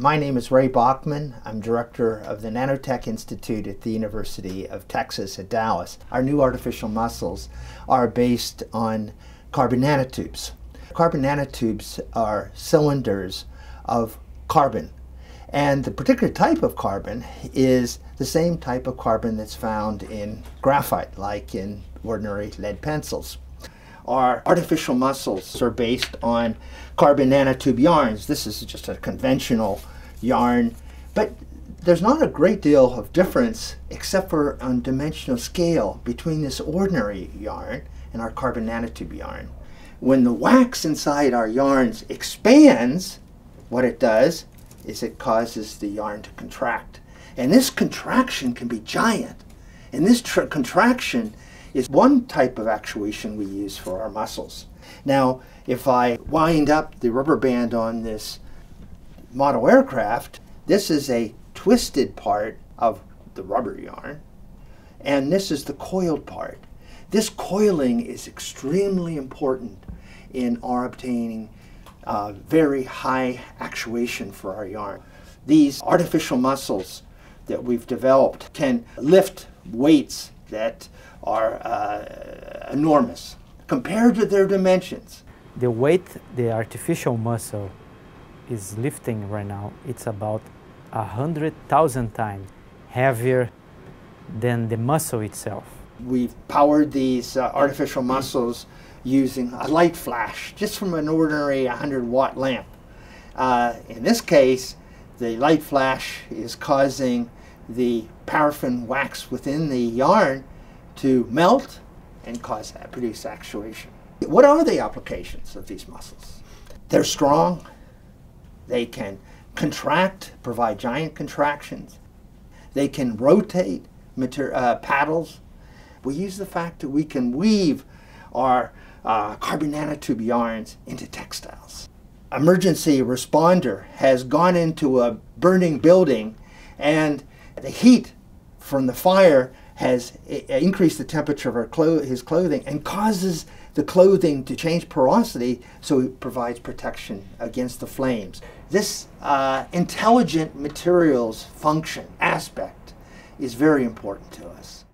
My name is Ray Baughman. I'm director of the Nanotech Institute at the University of Texas at Dallas. Our new artificial muscles are based on carbon nanotubes. Carbon nanotubes are cylinders of carbon. And the particular type of carbon is the same type of carbon that's found in graphite, like in ordinary lead pencils. Our artificial muscles are based on carbon nanotube yarns. This is just a conventional yarn, but there's not a great deal of difference except for on dimensional scale between this ordinary yarn and our carbon nanotube yarn. When the wax inside our yarns expands, what it does is it causes the yarn to contract. And this contraction can be giant. And this contraction is one type of actuation we use for our muscles. Now, if I wind up the rubber band on this model aircraft, this is a twisted part of the rubber yarn, and this is the coiled part. This coiling is extremely important in our obtaining uh, very high actuation for our yarn. These artificial muscles that we've developed can lift weights that are uh, enormous compared to their dimensions. The weight the artificial muscle is lifting right now, it's about a hundred thousand times heavier than the muscle itself. We've powered these uh, artificial muscles using a light flash just from an ordinary 100 watt lamp. Uh, in this case, the light flash is causing the paraffin wax within the yarn to melt and cause produce actuation. What are the applications of these muscles? They're strong. They can contract, provide giant contractions. They can rotate uh, paddles. We use the fact that we can weave our uh, carbon nanotube yarns into textiles. Emergency responder has gone into a burning building and the heat from the fire has increased the temperature of clo his clothing and causes the clothing to change porosity so it provides protection against the flames. This uh, intelligent materials function aspect is very important to us.